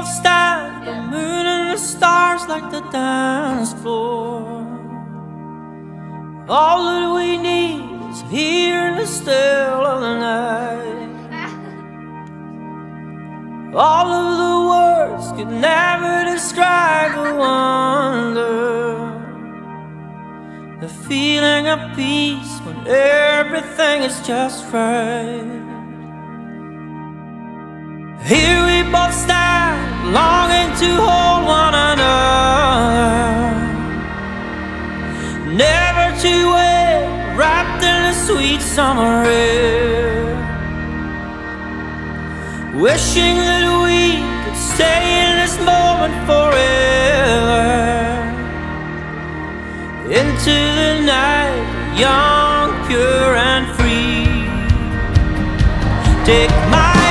We stand, the moon and the stars like the dance floor. All that we need is here in the still of the night. All of the words could never describe the wonder. The feeling of peace when everything is just right. Here to hold one another. Never to wait, wrapped in a sweet summer air. Wishing that we could stay in this moment forever. Into the night, young, pure, and free. Take my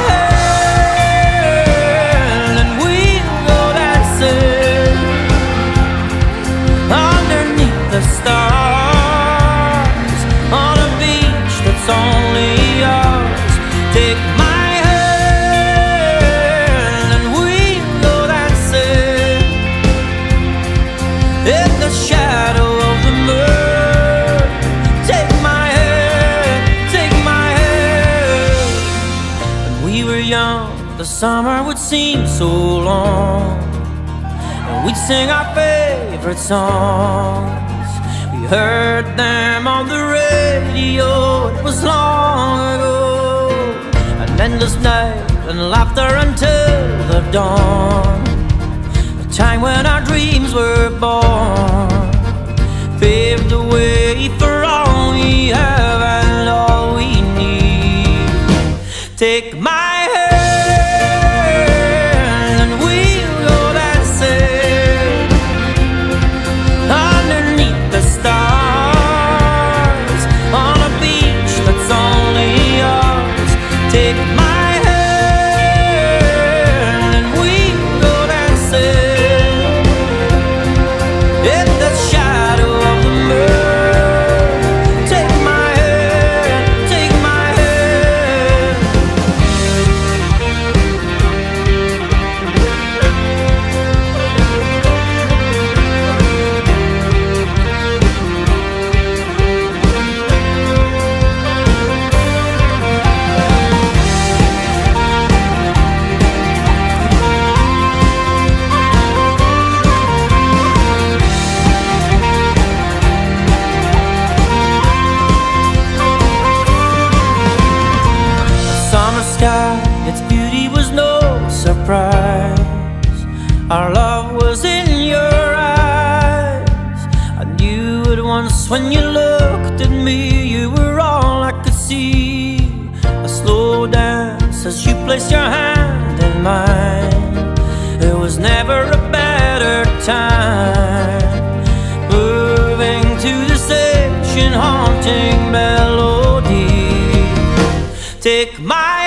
the summer would seem so long. And we'd sing our favorite songs. We heard them on the radio, it was long ago. An endless night and laughter until the dawn. A time when our dreams were born. Our love was in your eyes. I knew it once when you looked at me. You were all I could see. A slow dance as you placed your hand in mine. It was never a better time. Moving to the station, haunting melody. Take my